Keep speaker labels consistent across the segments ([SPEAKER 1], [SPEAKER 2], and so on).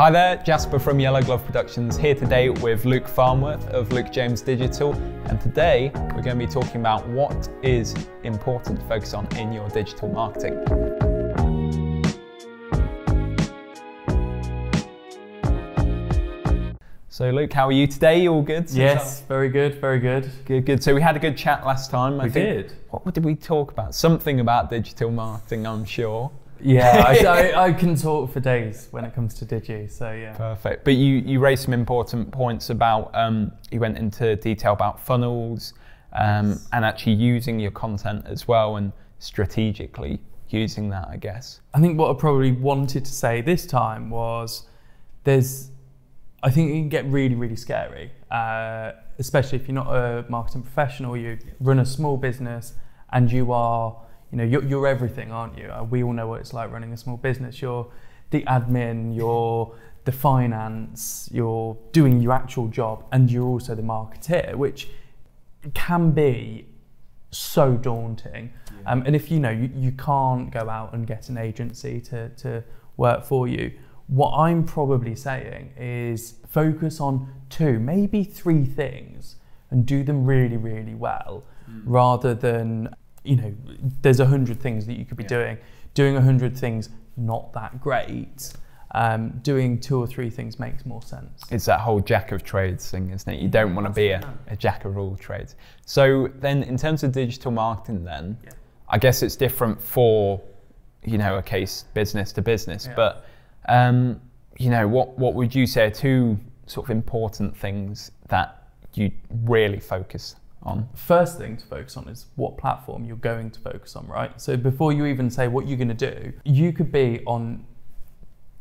[SPEAKER 1] Hi there, Jasper from Yellow Glove Productions here today with Luke Farmworth of Luke James Digital. And today we're going to be talking about what is important to focus on in your digital marketing. So Luke, how are you today? All good?
[SPEAKER 2] Yes, very good, very good.
[SPEAKER 1] Good, good. So we had a good chat last time.
[SPEAKER 2] I we think. did.
[SPEAKER 1] What did we talk about? Something about digital marketing, I'm sure.
[SPEAKER 2] Yeah, I, I, I, can talk for days when it comes to Digi. So yeah.
[SPEAKER 1] Perfect. But you you raised some important points about um, you went into detail about funnels um, yes. and actually using your content as well and strategically using that. I guess.
[SPEAKER 2] I think what I probably wanted to say this time was there's I think it can get really, really scary, uh, especially if you're not a marketing professional. You run a small business, and you are, you know, you're, you're everything, aren't you? Uh, we all know what it's like running a small business. You're the admin, you're the finance, you're doing your actual job, and you're also the marketeer, which can be so daunting. Yeah. Um, and if you know you, you can't go out and get an agency to, to work for you, what I'm probably saying is focus on two, maybe three things and do them really, really well mm. rather than, you know, there's a hundred things that you could be yeah. doing. Doing a hundred things, not that great. Um, doing two or three things makes more sense.
[SPEAKER 1] It's that whole jack of trades thing, isn't it? You don't want to be a, a, jack of all trades. So then, in terms of digital marketing, then yeah. I guess it's different for you know a case business to business, yeah. but um, you know, what, what would you say are two sort of important things that you really focus on?
[SPEAKER 2] First thing to focus on is what platform you're going to focus on, right? So before you even say what you're going to do, you could be on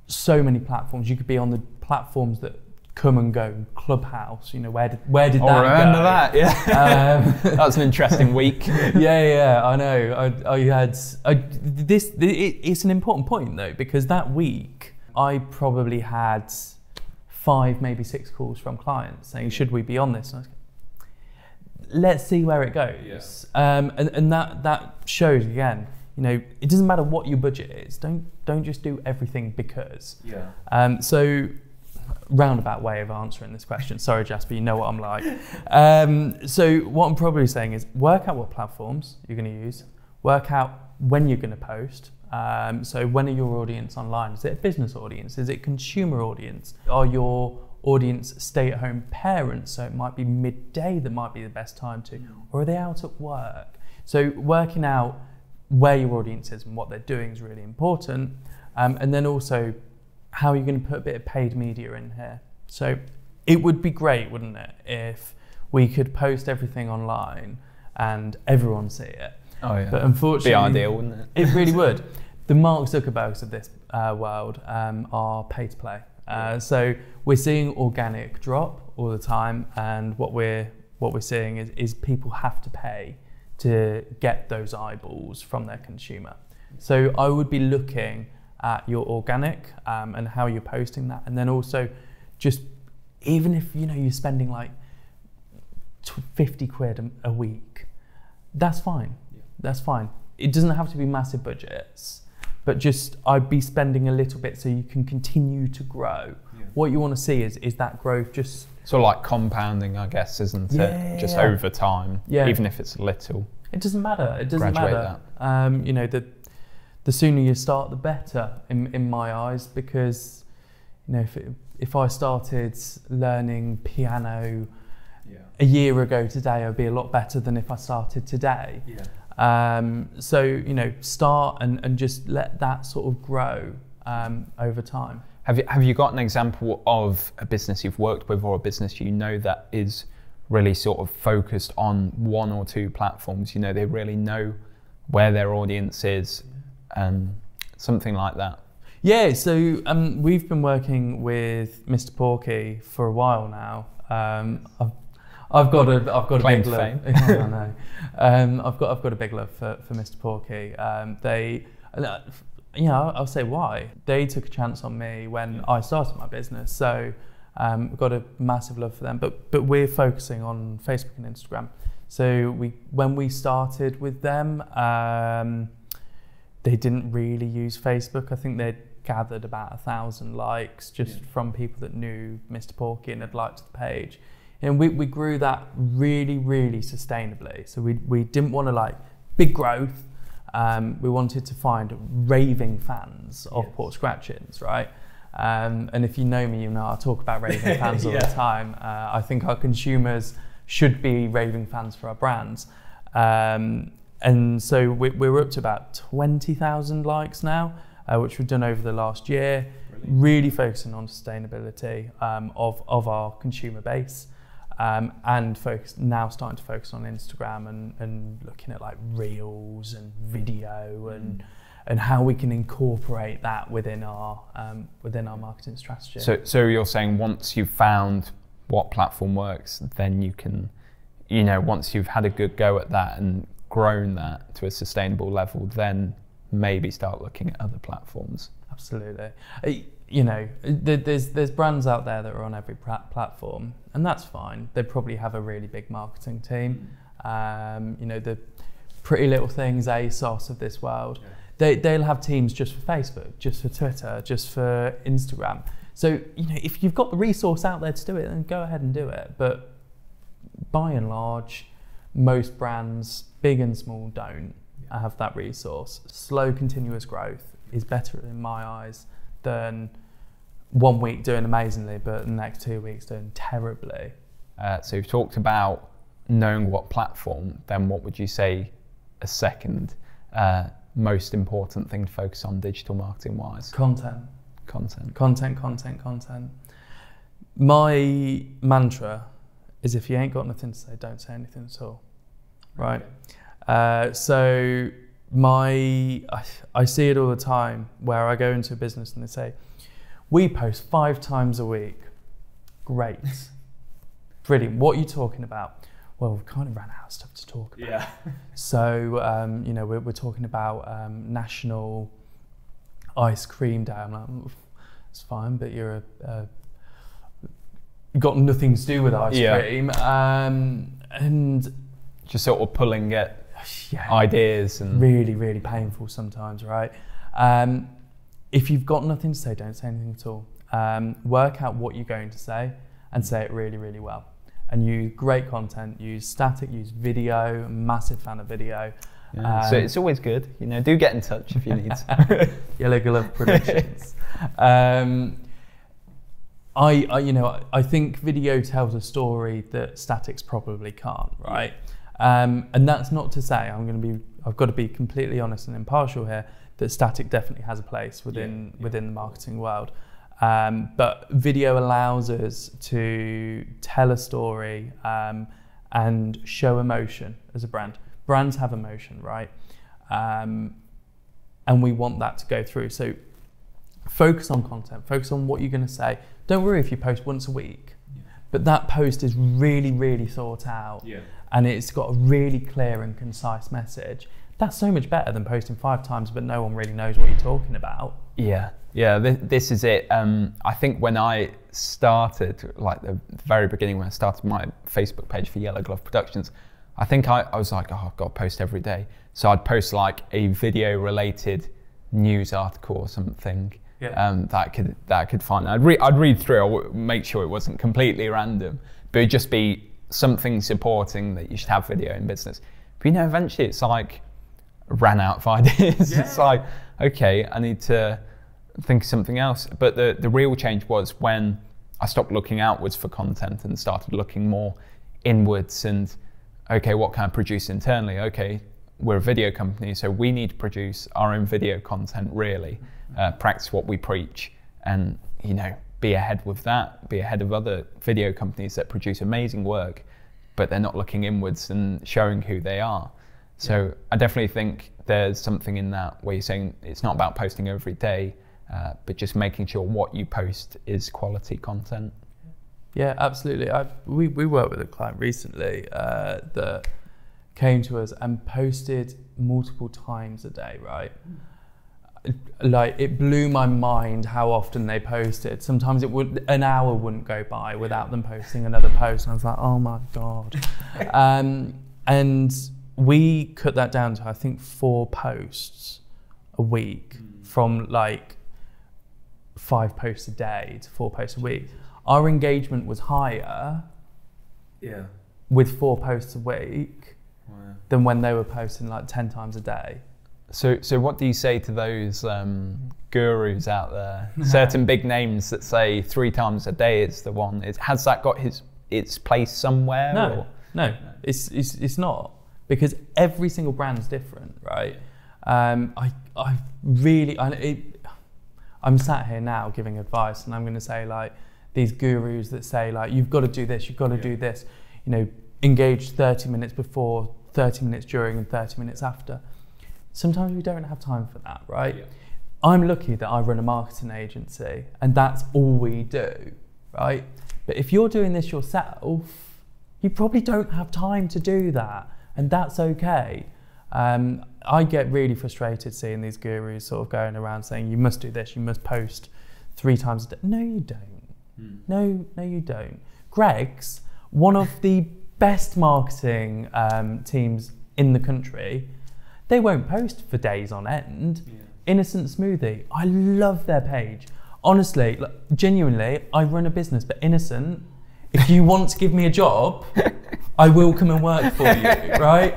[SPEAKER 2] so many platforms. You could be on the platforms that come and go. Clubhouse, you know, where did where did oh, that
[SPEAKER 1] remember go? that? Yeah, um, that was an interesting week.
[SPEAKER 2] yeah, yeah, I know. I, I had I, this. It, it's an important point though because that week I probably had five, maybe six calls from clients saying, "Should we be on this?" Let's see where it goes. Yeah. Um, and and that that shows again. You know, it doesn't matter what your budget is. Don't don't just do everything because.
[SPEAKER 1] Yeah.
[SPEAKER 2] Um, so roundabout way of answering this question. Sorry, Jasper, you know what I'm like. Um, so what I'm probably saying is work out what platforms you're going to use, work out when you're going to post. Um, so when are your audience online? Is it a business audience? Is it consumer audience? Are your audience stay-at-home parents? So it might be midday that might be the best time to, or are they out at work? So working out where your audience is and what they're doing is really important. Um, and then also how are you going to put a bit of paid media in here? So it would be great, wouldn't it, if we could post everything online and everyone see it.
[SPEAKER 1] Oh yeah.
[SPEAKER 2] But unfortunately,
[SPEAKER 1] be ideal, wouldn't it?
[SPEAKER 2] It really would. The Mark Zuckerbergs of this uh, world um, are pay to play. Uh, so we're seeing organic drop all the time, and what we're what we're seeing is, is people have to pay to get those eyeballs from their consumer. So I would be looking at your organic um, and how you're posting that, and then also just even if you know you're spending like 50 quid a, a week, that's fine. Yeah. That's fine. It doesn't have to be massive budgets, but just I'd be spending a little bit so you can continue to grow. Yeah. What you want to see is is that growth just
[SPEAKER 1] sort of like compounding, I guess, isn't yeah, it? Just over time, yeah. even if it's little.
[SPEAKER 2] It doesn't matter. It doesn't matter. Um, you know the the sooner you start, the better in, in my eyes, because you know if, it, if I started learning piano a year ago today, I'd be a lot better than if I started today. Um, so you know, start and, and just let that sort of grow um, over time.
[SPEAKER 1] Have you have you got an example of a business you've worked with or a business you know that is really sort of focused on one or two platforms? You know, they really know where their audience is um, something like that.
[SPEAKER 2] Yeah, so um, we've been working with Mr. Porky for a while now. Um, I've, I've, got a I've got a big love. I know. Um, I've got I've got a big love for, for Mr. Porky. Um, they, uh, you know, I'll say why. They took a chance on me when I started my business. So um, got a massive love for them. But but we're focusing on Facebook and Instagram. So we when we started with them. Um, they didn't really use Facebook. I think they gathered about a thousand likes just yeah. from people that knew Mr. Porky and had liked the page. And we, we grew that really, really sustainably. So we, we didn't want to like big growth. Um, we wanted to find raving fans of yes. Pork Scratchings, right? Um, and if you know me, you know I talk about raving fans all yeah. the time. Uh, I think our consumers should be raving fans for our brands. Um, and so we, we're up to about 20,000 likes now, uh, which we've done over the last year, Brilliant. really focusing on sustainability um, of, of our consumer base. Um, and focus now starting to focus on Instagram and, and looking at like reels and video and mm. and how we can incorporate that within our um, within our marketing strategy.
[SPEAKER 1] So so you're saying once you've found what platform works, then you can, you know, once you've had a good go at that and grown that to a sustainable level, then maybe start looking at other platforms.
[SPEAKER 2] Absolutely. You know, there's there's brands out there that are on every platform, and that's fine. They probably have a really big marketing team. Um, you know, the Pretty Little Things, ASOS of this world. Yeah. They they'll have teams just for Facebook, just for Twitter, just for Instagram. So you know, if you've got the resource out there to do it, then go ahead and do it. But by and large, most brands, big and small, don't yeah. have that resource. Slow, continuous growth is better in my eyes than one week doing amazingly, but the next two weeks doing terribly.
[SPEAKER 1] Uh, so you've talked about knowing what platform. Then what would you say a second uh, most important thing to focus on digital marketing wise?
[SPEAKER 2] Content.
[SPEAKER 1] Content.
[SPEAKER 2] Content. Content. Content. My mantra is if you ain't got nothing to say, don't say anything at all. Right. Uh, so my I, I see it all the time where I go into a business and they say, "We post five times a week." Great, brilliant. What are you talking about? Well, we've kind of ran out of stuff to talk about.
[SPEAKER 1] Yeah.
[SPEAKER 2] so um, you know, we're, we're talking about um, National Ice Cream Day. I'm like, it's fine, but you're a, a got nothing to do with ice yeah. cream. Um, and
[SPEAKER 1] just sort of pulling at yeah, ideas and
[SPEAKER 2] really, really painful sometimes, right? Um, if you've got nothing to say, don't say anything at all. Um, work out what you're going to say and say it really, really well. And use great content, use static, use video. Massive fan of video.
[SPEAKER 1] Yeah, um, so it's always good. You know, do get in touch if you need.
[SPEAKER 2] Yellow Glove Productions. um, I, I, you know, I think video tells a story that statics probably can't, right? Yeah. Um, and that's not to say I'm going to be. I've got to be completely honest and impartial here. That static definitely has a place within yeah, within the marketing world. Um, but video allows us to tell a story um, and show emotion as a brand. Brands have emotion, right? Um, and we want that to go through. So focus on content, focus on what you're going to say. Don't worry if you post once a week, yeah. but that post is really, really thought out. Yeah and it's got a really clear and concise message, that's so much better than posting five times but no one really knows what you're talking about.
[SPEAKER 1] Yeah, yeah, this, this is it. Um, I think when I started, like the very beginning when I started my Facebook page for Yellow Glove Productions, I think I, I was like, oh, I've got to post every day. So I'd post like a video related news article or something. Yeah. Um, that I could that I could find. I'd, re- I'd read through. I would make sure it wasn't completely random, but it'd just be something supporting that you should have video in business. But you know, eventually it's like ran out of ideas. Yeah. it's like, okay, I need to think of something else. But the, the real change was when I stopped looking outwards for content and started looking more inwards and okay, what can I produce internally? Okay, we're a video company, so we need to produce our own video content really, uh, practice what we preach and you know, be ahead with that, be ahead of other video companies that produce amazing work, but they're not looking inwards and showing who they are. So yeah. I definitely think there's something in that where you're saying it's not about posting every day, uh, but just making sure what you post is quality content.
[SPEAKER 2] Yeah, absolutely. I've, we, we worked with a client recently uh, that came to us and posted multiple times a day, right? Mm like it blew my mind how often they posted. Sometimes it would an hour wouldn't go by without them posting another post, and I was like, oh my god. um, and we cut that down to I think four posts a week mm. from like five posts a day to four posts a week. Our engagement was higher
[SPEAKER 1] Yeah.
[SPEAKER 2] with four posts a week than when they were posting like 10 times a day.
[SPEAKER 1] So, so what do you say to those um, gurus out there? Certain big names that say three times a day is the one. Is, has that got his its place somewhere?
[SPEAKER 2] No,
[SPEAKER 1] or-
[SPEAKER 2] no, it's, it's, it's not because every single brand's different, right? Um, I, I really, I, it, I'm sat here now giving advice, and I'm going to say like these gurus that say like you've got to do this, you've got to do this, you know, engage 30 minutes before, 30 minutes during, and 30 minutes after. Sometimes we don't have time for that, right?
[SPEAKER 1] Yeah.
[SPEAKER 2] I'm lucky that I run a marketing agency, and that's all we do, right? But if you're doing this yourself, you probably don't have time to do that, and that's okay. Um, I get really frustrated seeing these gurus sort of going around saying you must do this, you must post three times a day. No, you don't. No, no, you don't. Greggs one of the best marketing um, teams in the country. They won't post for days on end. Innocent Smoothie, I love their page. Honestly, like, genuinely, I run a business, but Innocent, if you want to give me a job, I will come and work for you, right?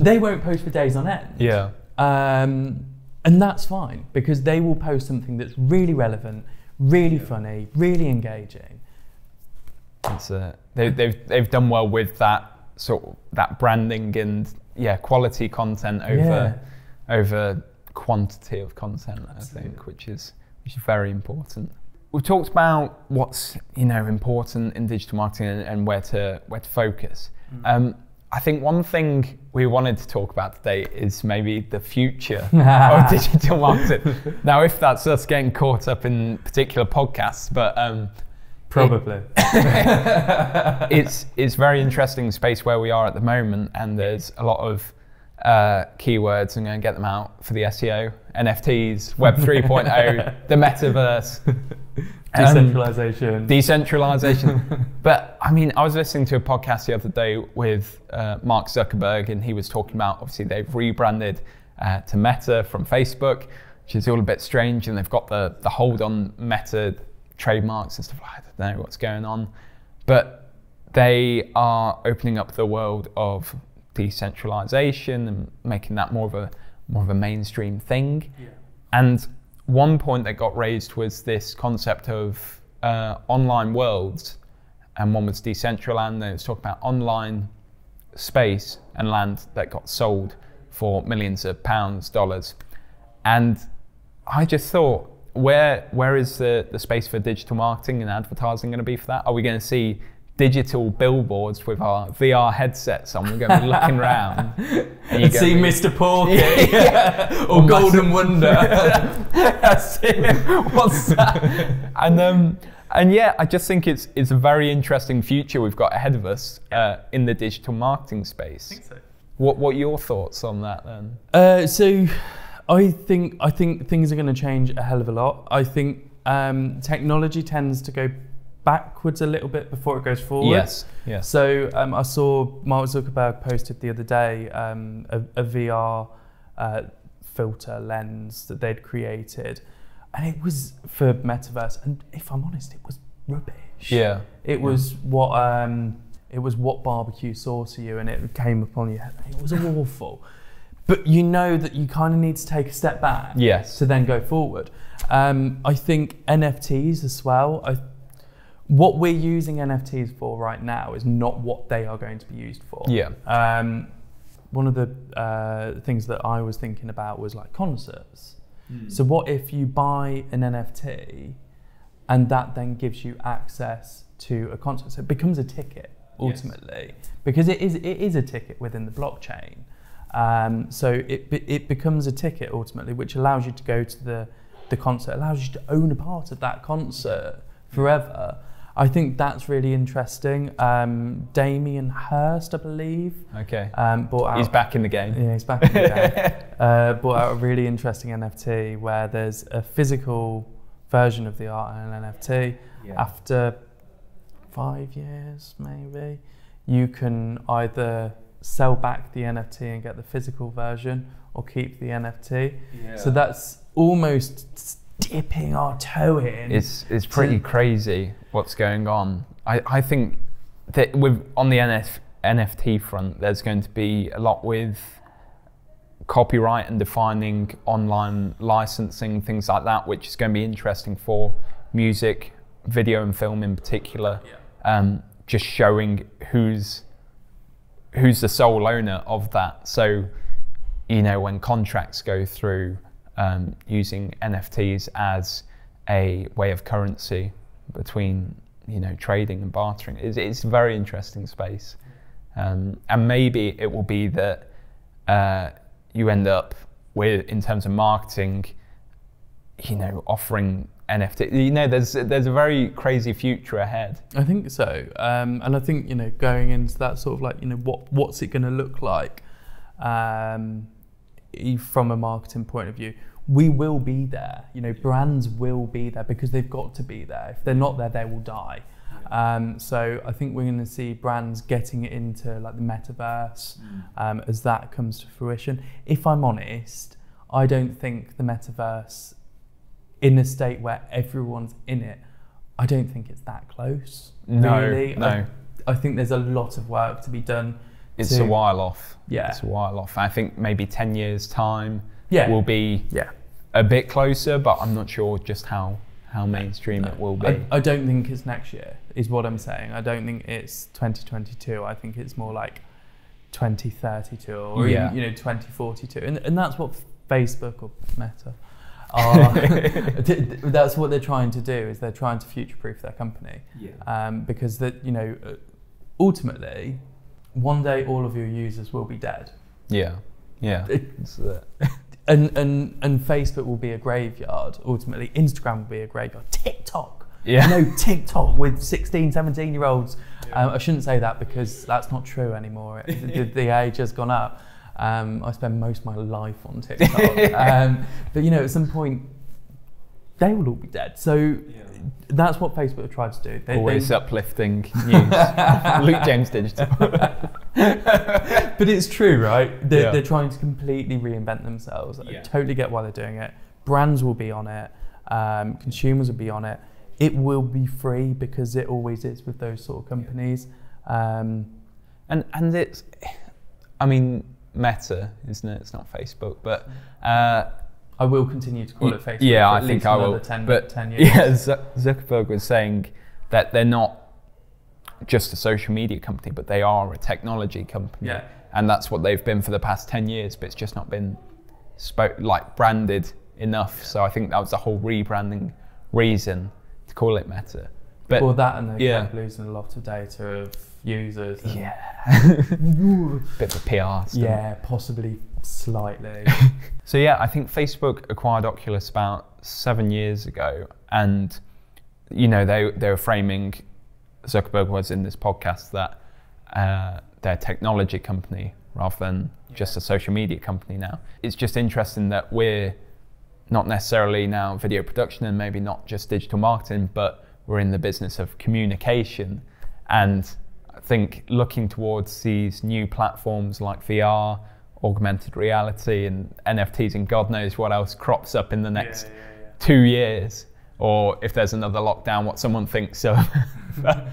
[SPEAKER 2] they won't post for days on end.
[SPEAKER 1] Yeah.
[SPEAKER 2] Um, and that's fine because they will post something that's really relevant, really funny, really engaging.
[SPEAKER 1] It's, uh, they, they've they've done well with that sort of that branding and yeah quality content over over quantity of content. I think, which is which is very important. We've talked about what's you know important in digital marketing and, and where to where to focus. Um, I think one thing we wanted to talk about today is maybe the future of digital marketing. Now, if that's us getting caught up in particular podcasts, but um,
[SPEAKER 2] Probably.
[SPEAKER 1] it's it's very interesting space where we are at the moment, and there's a lot of uh, keywords. I'm going to get them out for the SEO, NFTs, Web 3.0, the metaverse, um,
[SPEAKER 2] Decentralization.
[SPEAKER 1] decentralization. but I mean, I was listening to a podcast the other day with uh, Mark Zuckerberg, and he was talking about obviously they've rebranded uh, to Meta from Facebook, which is all a bit strange, and they've got the the hold on Meta trademarks and stuff. I don't know what's going on, but they are opening up the world of decentralization and making that more of a more of a mainstream thing. And one point that got raised was this concept of uh, online worlds, and one was Decentraland. They was talking about online space and land that got sold for millions of pounds, dollars, and I just thought, where where is the, the space for digital marketing and advertising going to be for that? Are we going to see digital billboards with our VR headsets on? We're going to be looking around. And you're
[SPEAKER 2] See
[SPEAKER 1] be-
[SPEAKER 2] Mr. Porky
[SPEAKER 1] Yeah.
[SPEAKER 2] or Golden Wonder.
[SPEAKER 1] That's it. What's that? And um, and yeah, I just think it's it's a very interesting future we've got ahead of us uh, in the digital marketing space. What what are your thoughts on that then?
[SPEAKER 2] Uh, so, I think I think things are going to change a hell of a lot. I think um, technology tends to go backwards a little bit before it goes forward.
[SPEAKER 1] Yes. Yes.
[SPEAKER 2] So um, I saw Mark Zuckerberg posted the other day um, a, a VR uh, filter lens that they'd created, and it was for metaverse. And if I'm honest, it was rubbish.
[SPEAKER 1] Yeah.
[SPEAKER 2] It was what um, it was what barbecue sauce to you, and it came upon your head. It was awful. But you know that you kind of need to take a step back
[SPEAKER 1] Yes.
[SPEAKER 2] to then go forward. Um, I think NFTs as well. I, what we're using NFTs for right now is not what they are going to be used for.
[SPEAKER 1] Yeah.
[SPEAKER 2] Um, one of the uh, things that I was thinking about was like concerts. So what if you buy an NFT and that then gives you access to a concert? So it becomes a ticket ultimately because it is it is a ticket within the blockchain. Um, so it it becomes a ticket ultimately, which allows you to go to the the concert, allows you to own a part of that concert forever. I think that's really interesting. Um, Damien Hirst, I believe,
[SPEAKER 1] Okay.
[SPEAKER 2] um, bought out.
[SPEAKER 1] He's back in the game.
[SPEAKER 2] Yeah, he's back in the game. uh, bought out a really interesting NFT where there's a physical version of the art and an NFT.
[SPEAKER 1] Yeah.
[SPEAKER 2] After five years, maybe, you can either sell back the NFT and get the physical version or keep the NFT. So that's almost dipping our toe in.
[SPEAKER 1] It's it's pretty crazy what's going on. I, I think that with on the NF, NFT front, there's going to be a lot with copyright and defining online licensing, things like that, which is going to be interesting for music, video, and film in particular.
[SPEAKER 2] Yeah.
[SPEAKER 1] Um, just showing who's who's the sole owner of that. So, you know, when contracts go through um, using NFTs as a way of currency between you know trading and bartering, it's, it's a very interesting space. Um, and maybe it will be that uh, you end up with, in terms of marketing, you know, offering NFT. You know, there's there's a very crazy future ahead.
[SPEAKER 2] I think so, um, and I think you know going into that sort of like you know what what's it going to look like um, from a marketing point of view. We will be there. You know, brands will be there because they've got to be there. If they're not there, they will die. Um, so I think we're going to see brands getting into like the metaverse mm. um, as that comes to fruition. If I'm honest, I don't think the metaverse, in a state where everyone's in it, I don't think it's that close.
[SPEAKER 1] No,
[SPEAKER 2] really.
[SPEAKER 1] no.
[SPEAKER 2] I, I think there's a lot of work to be done.
[SPEAKER 1] It's
[SPEAKER 2] to,
[SPEAKER 1] a while off.
[SPEAKER 2] Yeah,
[SPEAKER 1] it's a while off. I think maybe ten years time.
[SPEAKER 2] Yeah.
[SPEAKER 1] will be
[SPEAKER 2] yeah
[SPEAKER 1] a bit closer, but I'm not sure just how how mainstream no. it will be.
[SPEAKER 2] I, I, don't think it's next year, is what I'm saying. I don't think it's 2022. I think it's more like 2032 or yeah. even, you know 2042, and and that's what Facebook or Meta are. that's what they're trying to do. Is they're trying to future-proof their company.
[SPEAKER 1] Yeah.
[SPEAKER 2] Um, because that you know, ultimately, one day all of your users will be dead.
[SPEAKER 1] Yeah. Yeah. It,
[SPEAKER 2] and and and Facebook will be a graveyard. Ultimately, Instagram will be a graveyard. TikTok,
[SPEAKER 1] yeah,
[SPEAKER 2] no TikTok with 16, 17 year olds. Yeah. Um, I shouldn't say that because that's not true anymore. the, the, age has gone up. Um, I spend most of my life on TikTok, um, but you know, at some point, they will all be dead. So yeah. that's what Facebook have tried to do.
[SPEAKER 1] They, Always they, uplifting news. Luke James Digital.
[SPEAKER 2] but it's true, right? They're, yeah. they're, trying to completely reinvent themselves. Yeah. I totally get why they're doing it. Brands will be on it. Um, consumers will be on it. It will be free because it always is with those sort of companies. Um,
[SPEAKER 1] and and it's, I mean, Meta, isn't it? It's not Facebook, but. Uh,
[SPEAKER 2] I will continue to call it Facebook.
[SPEAKER 1] Yeah, I think I will.
[SPEAKER 2] 10,
[SPEAKER 1] but
[SPEAKER 2] 10 years.
[SPEAKER 1] yeah, Zuckerberg was saying that they're not just a social media company, but they are a technology company.
[SPEAKER 2] Yeah.
[SPEAKER 1] And that's what they've been for the past 10 years, but it's just not been spoke, like branded enough. So I think that was the whole rebranding reason to call it Meta.
[SPEAKER 2] But well, that and they yeah. kept losing a lot of data of users.
[SPEAKER 1] yeah. Bit of a PR. Stuff.
[SPEAKER 2] Yeah, possibly slightly.
[SPEAKER 1] so yeah, I think Facebook acquired Oculus about seven years ago, and you know they they were framing Zuckerberg was in this podcast that uh, they're a technology company rather than yeah. just a social media company now. It's just interesting that we're not necessarily now video production and maybe not just digital marketing, but we're in the business of communication. And I think looking towards these new platforms like VR, augmented reality, and NFTs, and God knows what else crops up in the next yeah, yeah, two years, or if there's another lockdown, what someone thinks of. but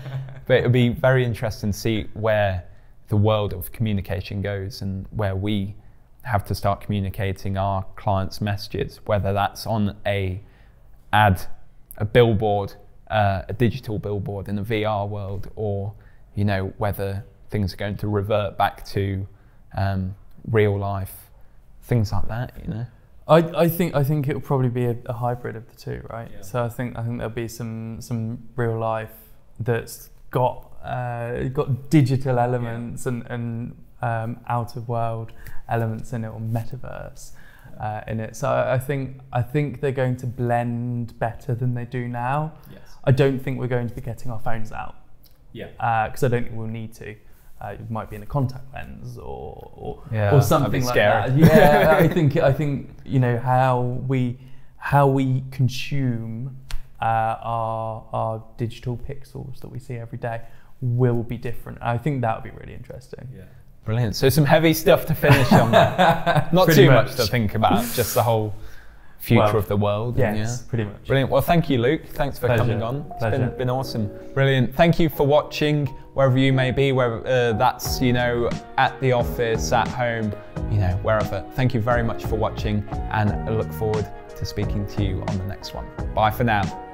[SPEAKER 1] it'll be very interesting to see where the world of communication goes and where we have to start communicating our clients' messages, whether that's on a ad, a billboard, uh, a digital billboard in the VR world, or you know whether things are going to revert back to um, real life, things like that. You know.
[SPEAKER 2] I, I think I think it'll probably be a, a hybrid of the two, right? Yeah. So I think I think there'll be some some real life that's got uh, got digital elements yeah. and, and um, out of world elements in it or metaverse uh, in it. So I think I think they're going to blend better than they do now.
[SPEAKER 1] Yes.
[SPEAKER 2] I don't think we're going to be getting our phones out.
[SPEAKER 1] Yeah.
[SPEAKER 2] Because uh, I don't think we'll need to. Uh, it might be in a contact lens or or, yeah, or something like that. Yeah, I think I think you know how we how we consume uh, our our digital pixels that we see every day will be different. I think that would be really interesting.
[SPEAKER 1] Yeah. Brilliant. So some heavy stuff to finish on there. Not too much. much. to think about, just the whole future of the world.
[SPEAKER 2] Yes,
[SPEAKER 1] Yeah.
[SPEAKER 2] pretty much.
[SPEAKER 1] Brilliant. Well, thank you, Luke. Thanks for
[SPEAKER 2] Pleasure.
[SPEAKER 1] coming on. It's
[SPEAKER 2] Pleasure.
[SPEAKER 1] been, been awesome. Brilliant. Thank you for watching, wherever you may be, whether uh, that's you know at the office, at home, you know wherever. Thank you very much for watching, and I look forward to speaking to you on the next one. Bye for now.